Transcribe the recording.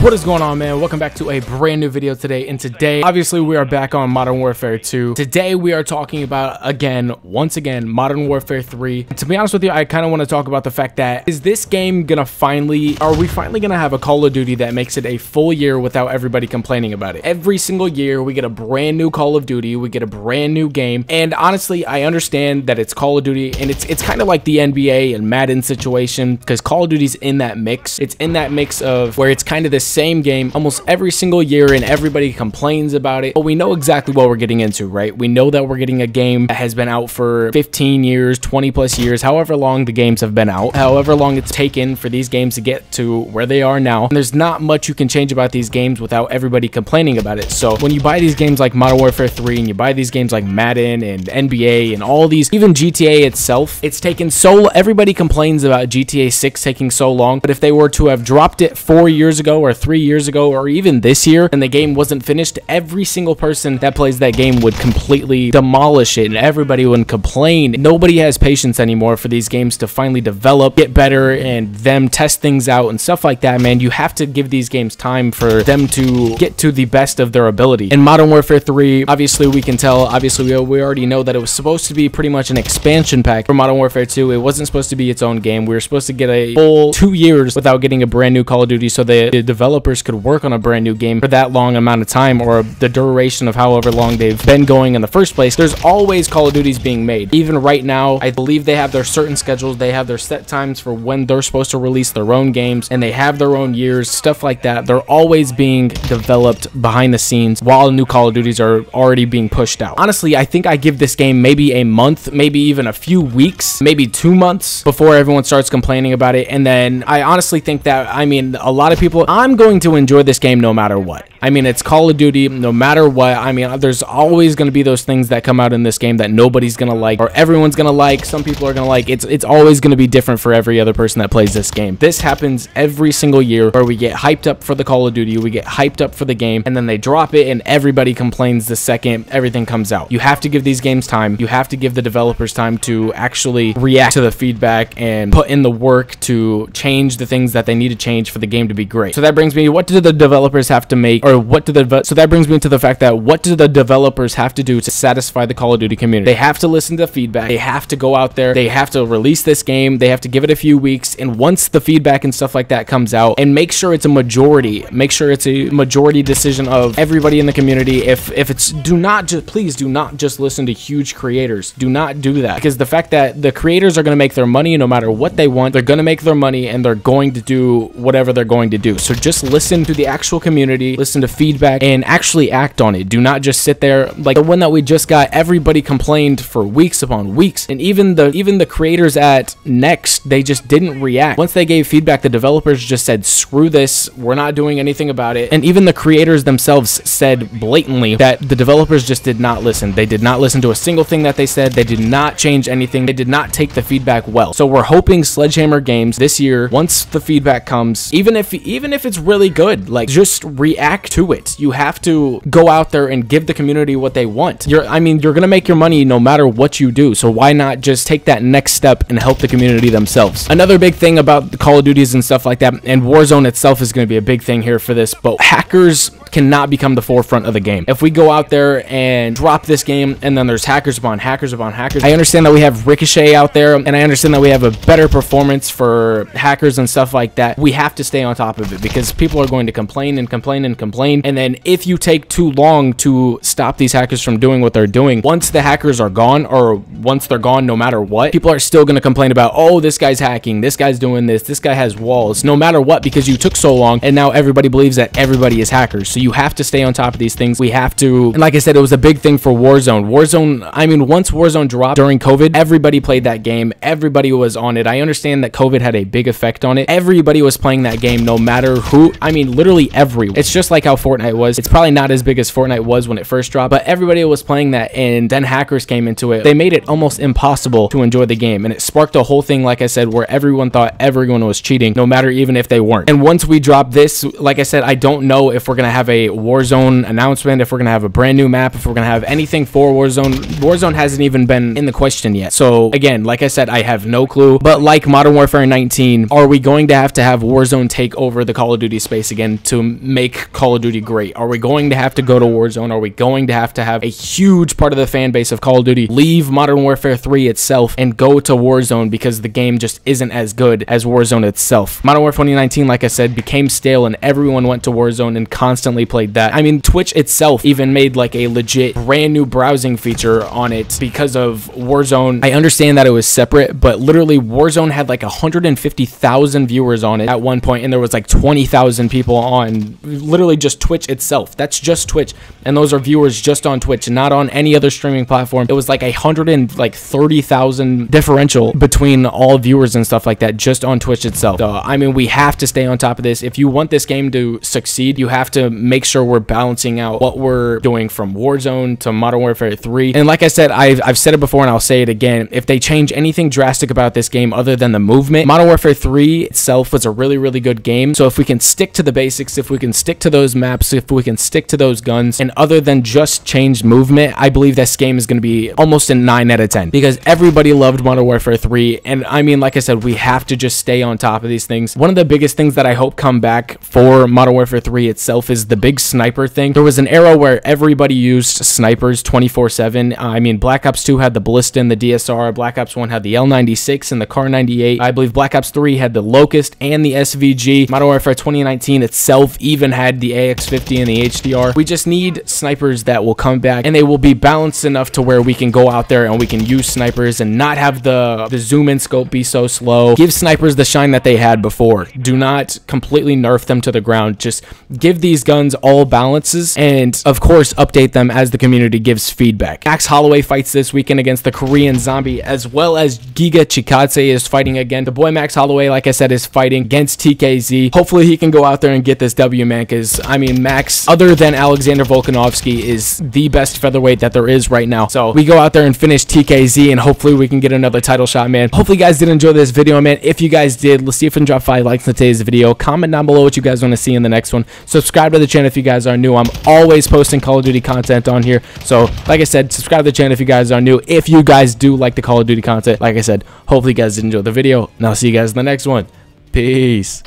What is going on, man? Welcome back to a brand new video today. And today, obviously, we are back on Modern Warfare 2. Today, we are talking about, again, once again, Modern Warfare 3. to be honest with you, I kind of want to talk about the fact that, is this game gonna finally, are we finally gonna have a Call of Duty that makes it a full year without everybody complaining about it? Every single year, we get a brand new Call of Duty, we get a brand new game. And honestly, I understand that it's Call of Duty, and it's, it's kind of like the NBA and Madden situation, because Call of Duty's in that mix. It's in that mix of where it's kind of this same game almost every single year and everybody complains about it. But we know exactly what we're getting into, right? We know that we're getting a game that has been out for 15 years, 20 plus years, however long the games have been out, however long it's taken for these games to get to where they are now. And there's not much you can change about these games without everybody complaining about it. So when you buy these games like Modern Warfare 3 and you buy these games like Madden and NBA and all these, even GTA itself, it's taken so, everybody complains about GTA 6 taking so long. But if they were to have dropped it four years ago or three years ago or even this year and the game wasn't finished, every single person that plays that game would completely demolish it and everybody would complain. Nobody has patience anymore for these games to finally develop, get better, and them test things out and stuff like that, man. You have to give these games time for them to get to the best of their ability. In Modern Warfare 3, obviously we can tell, obviously we, already know that it was supposed to be pretty much an expansion pack for Modern Warfare 2. It wasn't supposed to be its own game. We were supposed to get a full two years without getting a brand new Call of Duty so they the developers could work on a brand new game for that long amount of time or the duration of however long they've been going in the first place. There's always Call of Duties being made. Even right now, I believe they have their certain schedules. They have their set times for when they're supposed to release their own games and they have their own years, stuff like that. They're always being developed behind the scenes while new Call of Duties are already being pushed out. Honestly, I think I give this game maybe a month, maybe even a few weeks, maybe two months before everyone starts complaining about it. And then I honestly think that, I mean, a lot of people, I'm going to enjoy this game no matter what. I mean, it's Call of Duty no matter what. I mean, there's always going to be those things that come out in this game that nobody's going to like or everyone's going to like. Some people are going to like. It's it's always going to be different for every other person that plays this game. This happens every single year where we get hyped up for the Call of Duty, we get hyped up for the game, and then they drop it and everybody complains the second everything comes out. You have to give these games time. You have to give the developers time to actually react to the feedback and put in the work to change the things that they need to change for the game to be great. So that brings me, what do the developers have to make or what do the so that brings me to the fact that what do the developers have to do to satisfy the Call of Duty community? They have to listen to feedback. They have to go out there. They have to release this game. They have to give it a few weeks. And once the feedback and stuff like that comes out, and make sure it's a majority, make sure it's a majority decision of everybody in the community. If if it's do not just please do not just listen to huge creators. Do not do that because the fact that the creators are going to make their money no matter what they want, they're going to make their money and they're going to do whatever they're going to do. So just listen to the actual community, listen to feedback, and actually act on it. Do not just sit there like the one that we just got. Everybody complained for weeks upon weeks, and even the even the creators at Next, they just didn't react. Once they gave feedback, the developers just said, "Screw this, we're not doing anything about it." And even the creators themselves said blatantly that the developers just did not listen. They did not listen to a single thing that they said. They did not change anything. They did not take the feedback well. So we're hoping Sledgehammer Games this year, once the feedback comes, even if even if it's really good, like just react to it. You have to go out there and give the community what they want. You're I mean, you're to make your money no matter what you do. So why not just take that next step and help the community themselves? Another big thing about the Call of Duties and stuff like that and Warzone itself is to be a big thing here for this, but hackers cannot become the forefront of the game. If we go out there and drop this game and then there's hackers upon hackers upon hackers, I understand that we have Ricochet out there and I understand that we have a better performance for hackers and stuff like that. We have to stay on top of it because people are going to complain and complain and complain. And then if you take too long to stop these hackers from doing what they're doing, once the hackers are gone or once they're gone, no matter what, people are still going to complain about, oh, this guy's hacking, this guy's doing this, this guy has walls, no matter what, because you took so long and now everybody believes that everybody is hackers. So you have to stay on top of these things. We have to, and like I said, it was a big thing for Warzone. Warzone, I mean, once Warzone dropped during COVID, everybody played that game. Everybody was on it. I understand that COVID had a big effect on it. Everybody was playing that game no matter who, I mean, literally everyone. It's just like how Fortnite was. It's probably not as big as Fortnite was when it first dropped, but everybody was playing that and then hackers came into it. They made it almost impossible to enjoy the game and it sparked a whole thing, like I said, where everyone thought everyone was cheating, no matter even if they weren't. And once we drop this, like I said, I don't know if we're going to have a Warzone announcement, if we're going to have a brand new map, if we're going to have anything for Warzone. Warzone hasn't even been in the question yet. So again, like I said, I have no clue. But like Modern Warfare 19, are we going to have to have Warzone take over the Call of Duty space again to make Call of Duty great? Are we going to have to go to Warzone? Are we going to have to have a huge part of the fan base of Call of Duty leave Modern Warfare 3 itself and go to Warzone because the game just isn't as good as Warzone itself? Modern Warfare 2019, like I said, became stale and everyone went to Warzone and constantly played that. I mean, Twitch itself even made like a legit brand new browsing feature on it because of Warzone. I understand that it was separate, but literally Warzone had like 150,000 viewers on it at one point and there was like 20,000 people on literally just Twitch itself. That's just Twitch. And those are viewers just on Twitch, not on any other streaming platform. It was like a hundred and like 30,000 differential between all viewers and stuff like that just on Twitch itself. So, I mean, we have to stay on top of this. If you want this game to succeed, you have to make sure we're balancing out what we're doing from Warzone to Modern Warfare 3. And like I said, I've, I've said it before and I'll say it again. If they change anything drastic about this game other than the movement, Modern Warfare 3 itself was a really, really good game. So if we can stick to the basics, if we can stick to those maps, if we can stick to those guns, and other than just change movement, I believe this game is going to be almost a 9 out of 10 because everybody loved Modern Warfare 3. And I mean, like I said, we have to just stay on top of these things. One of the biggest things that I hope come back for Modern Warfare 3 itself is the big sniper thing. There was an era where everybody used snipers 24 7. I mean, Black Ops 2 had the Ballista and the DSR, Black Ops 1 had the L96 and the Kar 98. I believe Black Ops 3 had the Locust and the SVG. Modern Warfare 2019 itself even had the AX50 and the HDR. We just need snipers that will come back and they will be balanced enough to where we can go out there and we can use snipers and not have the, the zoom in scope be so slow. Give snipers the shine that they had before. Do not completely nerf them to the ground. Just give these guns all balances and of course update them as the community gives feedback. Max Holloway fights this weekend against the Korean Zombie as well as Giga Chikadze is fighting again. The boy Max Holloway, like I said, is fighting against TKZ. Hopefully he can go out there and get this W, man, because, I mean, Max, other than Alexander Volkanovski, is the best featherweight that there is right now. So we go out there and finish TKZ, and hopefully we can get another title shot, man. Hopefully you guys did enjoy this video, man. If you guys did, let's see if we can drop five likes in today's video. Comment down below what you guys want to see in the next one. Subscribe to the channel if you guys are new. I'm always posting Call of Duty content on here. So, like I said, subscribe to the channel if you guys are new. If you guys do like the Call of Duty content, like I said, hopefully you guys did enjoy the video, and I'll see you guys in the next one. Peace.